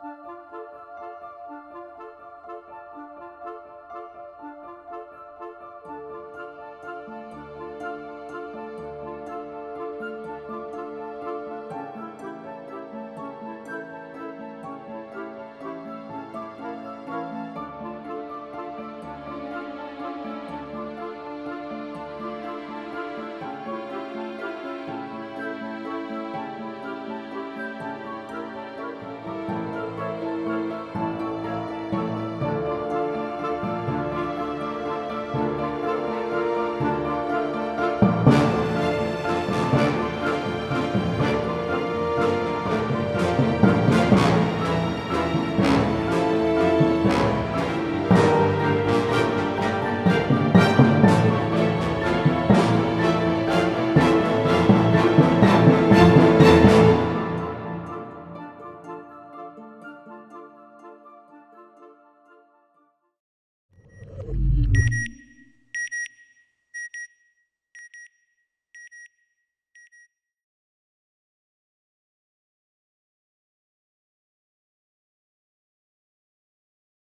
Música